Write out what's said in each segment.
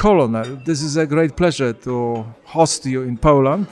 colonel, this is a great pleasure to host you in Poland.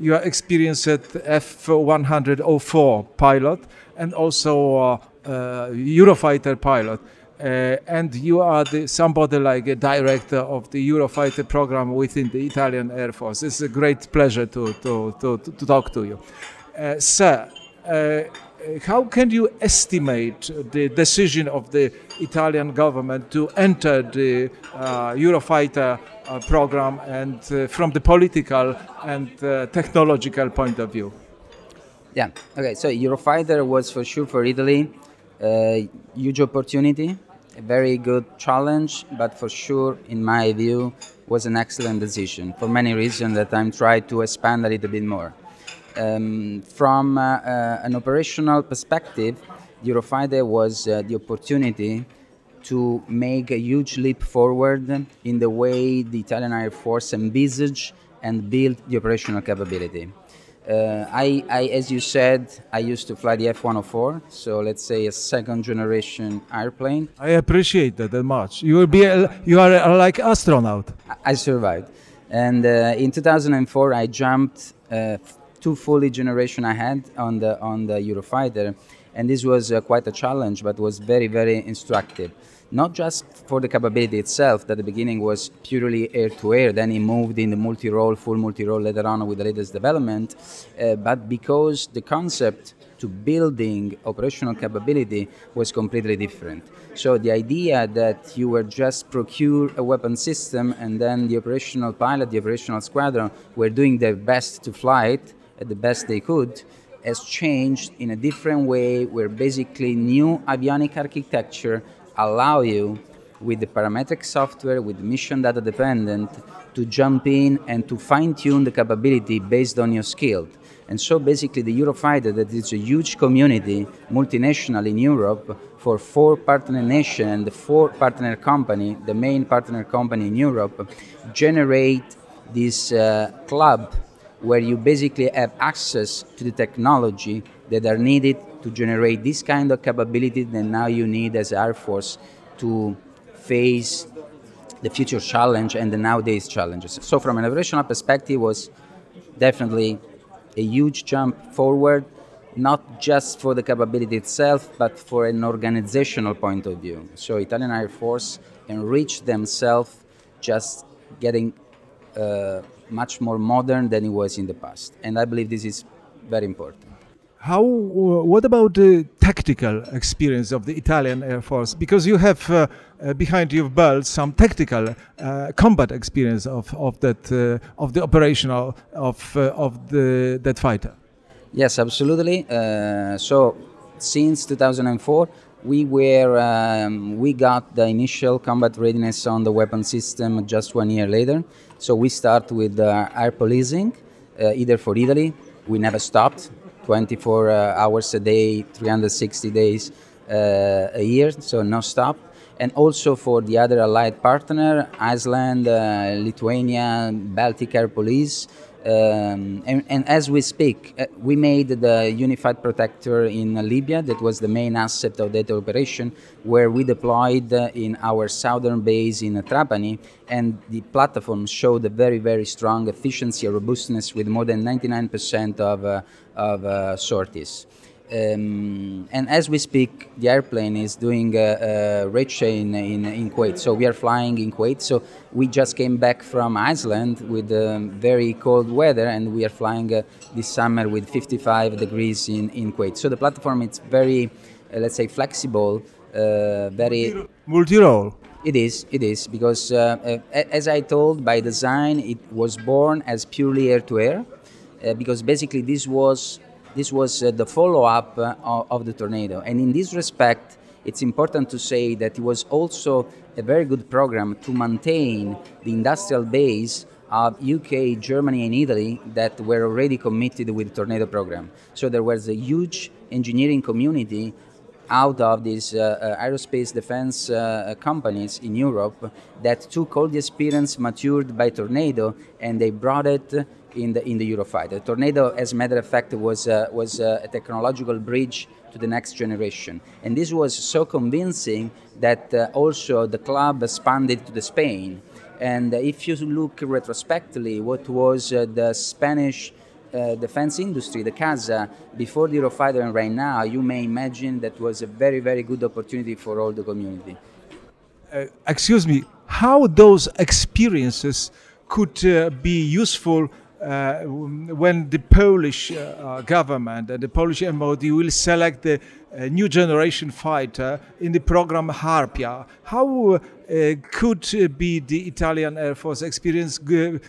You are experienced F-104 pilot and also uh, uh, Eurofighter pilot. Uh, and you are the, somebody like a director of the Eurofighter program within the Italian Air Force. It's a great pleasure to, to, to, to talk to you. Uh, sir, how can you estimate the decision of the Italian government to enter the uh, Eurofighter uh, program and uh, from the political and technological point of view? Yeah, okay, so Eurofighter was for sure for Italy a huge opportunity, a very good challenge, but for sure, in my view, was an excellent decision for many reasons that I'm trying to expand a little bit more. Um, from uh, uh, an operational perspective, Eurofighter was uh, the opportunity to make a huge leap forward in the way the Italian Air Force envisaged and built the operational capability. Uh, I, I, as you said, I used to fly the F-104, so let's say a second generation airplane. I appreciate that much. You will be, a, you are a, like astronaut. I survived, and uh, in 2004 I jumped uh, two fully generation ahead on the on the Eurofighter, and this was uh, quite a challenge, but was very very instructive not just for the capability itself, that the beginning was purely air-to-air, then it moved in the multi-role, full multi-role later on with the latest development, uh, but because the concept to building operational capability was completely different. So the idea that you were just procure a weapon system and then the operational pilot, the operational squadron were doing their best to fly it the best they could has changed in a different way where basically new avionic architecture allow you with the parametric software, with mission data dependent, to jump in and to fine tune the capability based on your skill. And so basically the Eurofighter, that is a huge community, multinational in Europe, for four partner nations and the four partner company, the main partner company in Europe, generate this uh, club where you basically have access to the technology that are needed to generate this kind of capability that now you need as Air Force to face the future challenge and the nowadays challenges. So from an operational perspective was definitely a huge jump forward, not just for the capability itself, but for an organizational point of view. So Italian Air Force enriched themselves just getting uh, much more modern than it was in the past. And I believe this is very important. How? What about the tactical experience of the Italian Air Force? Because you have uh, uh, behind your belt some tactical uh, combat experience of of that uh, of the operational of uh, of the that fighter. Yes, absolutely. Uh, so since 2004, we were um, we got the initial combat readiness on the weapon system just one year later. So we start with air policing, either for Italy. We never stopped 24 uh, hours a day, 360 days uh, a year, so no stop. And also for the other allied partner, Iceland, uh, Lithuania, Baltic Air Police, um, and, and, as we speak, uh, we made the Unified Protector in Libya. That was the main asset of that operation, where we deployed uh, in our southern base in Trapani, and the platform showed a very, very strong efficiency and robustness with more than 99% of, uh, of uh, sorties. Um, and as we speak, the airplane is doing a, a race in, in, in, Kuwait. So we are flying in Kuwait. So we just came back from Iceland with um, very cold weather, and we are flying uh, this summer with 55 degrees in, in Kuwait. So the platform is very, uh, let's say, flexible, uh, very multi-role. It is, it is, because uh, uh, as I told, by design, it was born as purely air-to-air, -air, because basically this was this was uh, the follow-up uh, of the tornado. And in this respect, it's important to say that it was also a very good program to maintain the industrial base of UK, Germany, and Italy that were already committed with the tornado program. So there was a huge engineering community out of these uh, uh, aerospace defense uh, companies in Europe that took all the experience matured by Tornado and they brought it in the in the Eurofighter. Tornado, as a matter of fact, was uh, was uh, a technological bridge to the next generation, and this was so convincing that uh, also the club expanded to the Spain. And if you look retrospectively, what was uh, the Spanish uh, defense industry, the CASA, before the Eurofighter and right now, you may imagine that was a very, very good opportunity for all the community. Uh, excuse me, how those experiences could uh, be useful uh, when the Polish uh, government and the Polish MOD will select the uh, new generation fighter in the program Harpia. How uh, could be the Italian Air Force experience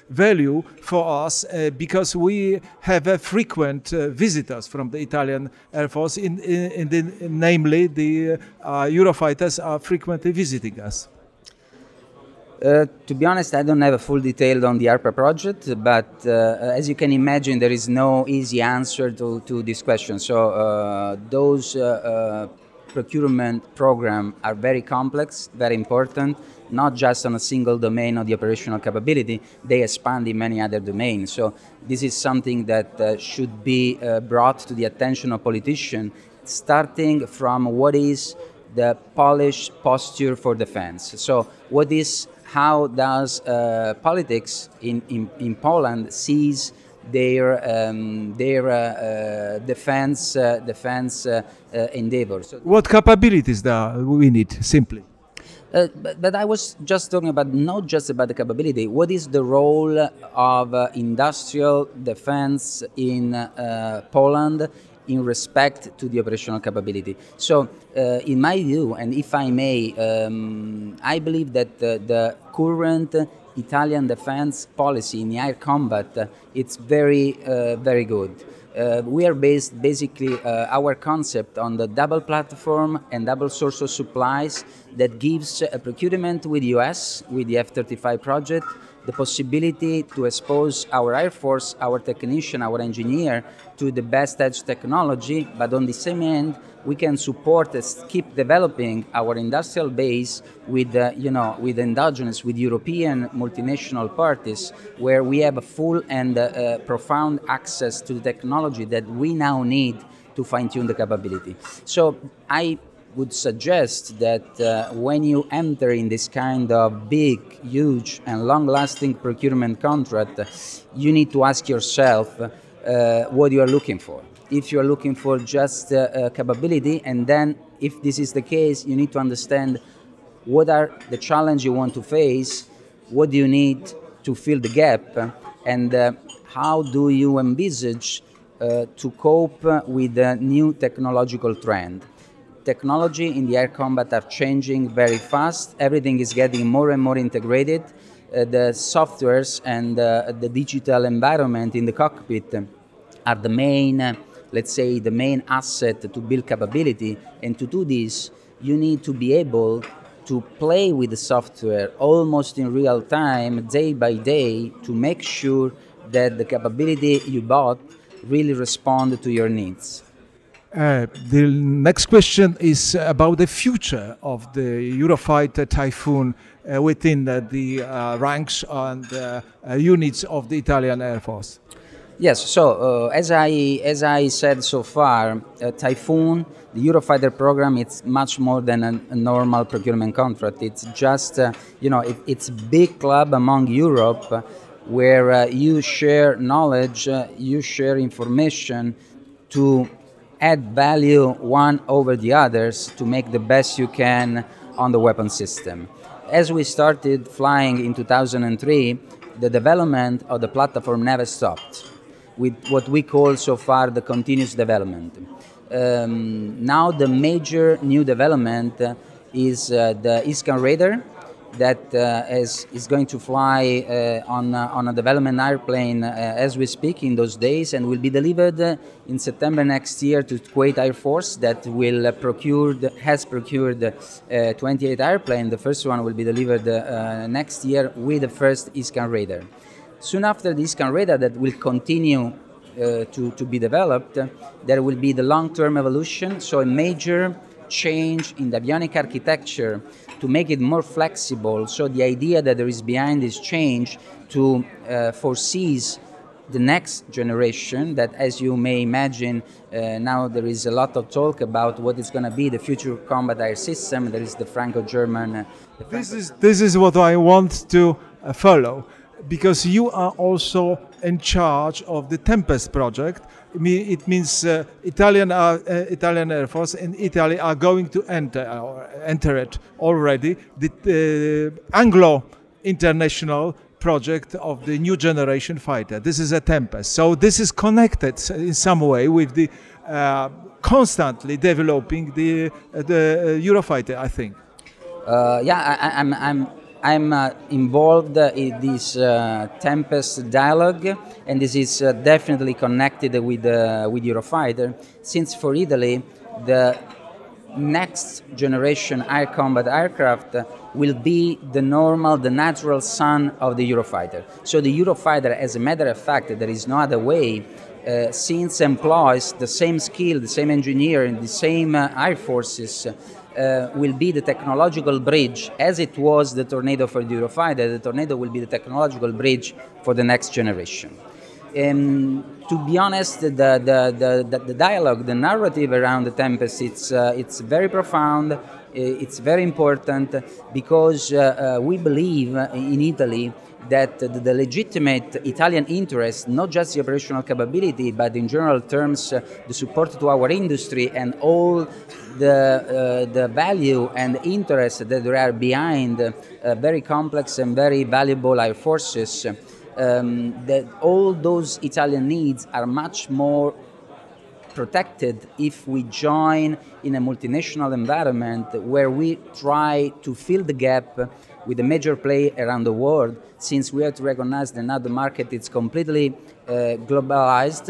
value for us uh, because we have uh, frequent visitors from the Italian Air Force, in, in, in the, namely the Eurofighters are frequently visiting us. Uh, to be honest, I don't have a full detail on the ARPA project, but uh, as you can imagine, there is no easy answer to, to this question. So uh, those uh, uh, procurement programs are very complex, very important, not just on a single domain of the operational capability, they expand in many other domains. So this is something that should be brought to the attention of politicians, starting from what is the Polish posture for defense. So what is how does uh, politics in, in, in Poland sees their um, their uh, uh, defense uh, defense uh, uh, endeavors. What capabilities do we need simply? Uh, but, but, I was just talking about not just about the capability. What is the role of industrial defense in Poland in respect to the operational capability. So, uh, in my view, and if I may, um, I believe that the, the current Italian defense policy in air combat uh, it's very, uh, very good. Uh, we are based basically uh, our concept on the double platform and double source of supplies that gives a procurement with US with the F-35 project the possibility to expose our Air Force, our technician, our engineer to the best edge technology, but on the same end, we can support and keep developing our industrial base with, uh, you know, with endogenous, with European multinational parties, where we have a full and uh, uh, profound access to the technology that we now need to fine-tune the capability. So I would suggest that uh, when you enter in this kind of big, huge, and long-lasting procurement contract, you need to ask yourself uh, what you are looking for. If you are looking for just uh, capability, and then if this is the case, you need to understand what are the challenges you want to face, what do you need to fill the gap, and uh, how do you envisage uh, to cope with the new technological trend technology in the air combat are changing very fast. Everything is getting more and more integrated. Uh, the softwares and uh, the digital environment in the cockpit are the main, uh, let's say, the main asset to build capability. And to do this, you need to be able to play with the software almost in real time, day by day, to make sure that the capability you bought really respond to your needs. Uh, the next question is about the future of the Eurofighter Typhoon uh, within uh, the ranks and uh, units of the Italian Air Force. Yes, so uh, as I as I said so far, Typhoon, the Eurofighter program, it's much more than a, a normal procurement contract. It's just you know it, it's a big club among Europe where you share knowledge, you share information to add value one over the others to make the best you can on the weapon system. As we started flying in 2003, the development of the platform never stopped with what we call so far the continuous development. Um, now the major new development is uh, the E-scan radar, that uh, is, is going to fly uh, on, uh, on a development airplane as we speak in those days and will be delivered in September next year to Kuwait Air Force that will procured, has procured 28 airplanes. The first one will be delivered next year with the first E-scan radar. Soon after the E-scan radar that will continue uh, to, to be developed, uh, there will be the long-term evolution, so a major change in the avionic architecture to make it more flexible. So the idea that there is behind this change to uh, foresees the next generation that as you may imagine uh, now there is a lot of talk about what is going to be the future combat air system there is the franco-german uh, this is this is what i want to uh, follow because you are also in charge of the Tempest project. It means uh, Italian uh, Italian Air Force and Italy are going to enter uh, enter it already. The uh, Anglo International project of the new generation fighter. This is a Tempest. So this is connected in some way with the uh, constantly developing the the Eurofighter. I think. yeah, I, I'm, I'm I'm uh, involved in this uh, Tempest dialogue, and this is uh, definitely connected with uh, with Eurofighter. Since for Italy, the next generation air combat aircraft will be the normal, the natural son of the Eurofighter. So the Eurofighter, as a matter of fact, there is no other way. Uh, since employs the same skill, the same engineer, and the same uh, air forces uh, will be the technological bridge, as it was the Tornado for the Eurofighter, the Tornado will be the technological bridge for the next generation. Um, to be honest, the, the, the, the, dialogue, the narrative around the Tempest, it's, uh, it's very profound, uh, it's very important because uh, uh, we believe in Italy that the, legitimate Italian interest, not just the operational capability, but in general terms, uh, the support to our industry and all the, uh, the value and interest that there are behind uh, very complex and very valuable air forces, um, that all those Italian needs are much more protected if we join in a multinational environment where we try to fill the gap with a major play around the world since we have to recognize that now the market is completely uh, globalized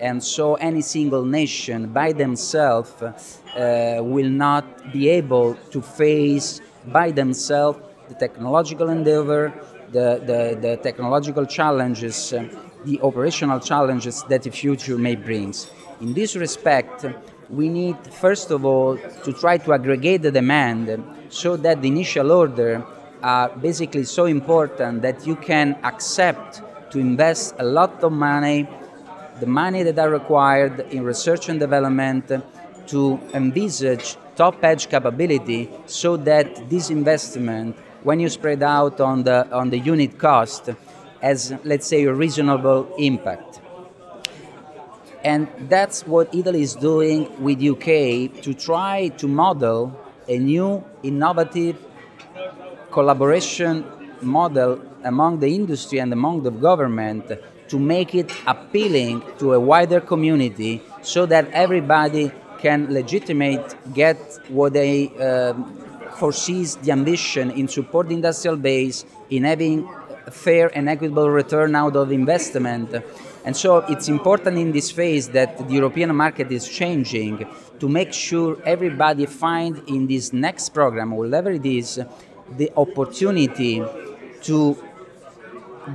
and so any single nation by themselves uh, will not be able to face by themselves the technological endeavor, the, the, the technological challenges, uh, the operational challenges that the future may bring. In this respect, we need first of all to try to aggregate the demand so that the initial order are basically so important that you can accept to invest a lot of money, the money that are required in research and development to envisage top edge capability so that this investment, when you spread out on the, on the unit cost, has, let's say, a reasonable impact. And that's what Italy is doing with UK to try to model a new, innovative collaboration model among the industry and among the government to make it appealing to a wider community so that everybody can legitimate get what they uh, foresees the ambition in support industrial base in having fair and equitable return out of investment and so it's important in this phase that the European market is changing to make sure everybody find in this next program, whatever it is, the opportunity to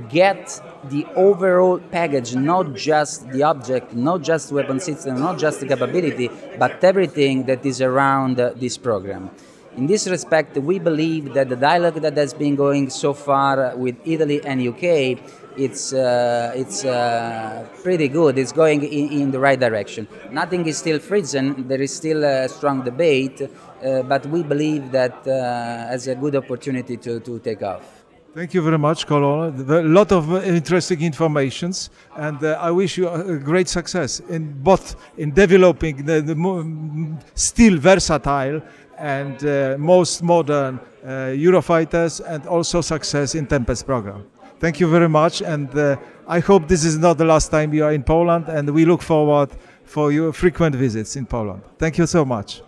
get the overall package, not just the object, not just weapon system, not just the capability, but everything that is around uh, this program. In this respect, we believe that the dialogue that has been going so far with Italy and UK, it's uh, it's uh, pretty good. It's going in, in, the right direction. Nothing is still frozen. There is still a strong debate, uh, but we believe that uh, as a good opportunity to, to take off. Thank you very much, Colonel. A lot of uh, interesting informations, and uh, I wish you a great success in both in developing the, the still versatile and uh, most modern uh, Eurofighters, and also success in Tempest program. Thank you very much, and uh, I hope this is not the last time you are in Poland, and we look forward for your frequent visits in Poland. Thank you so much.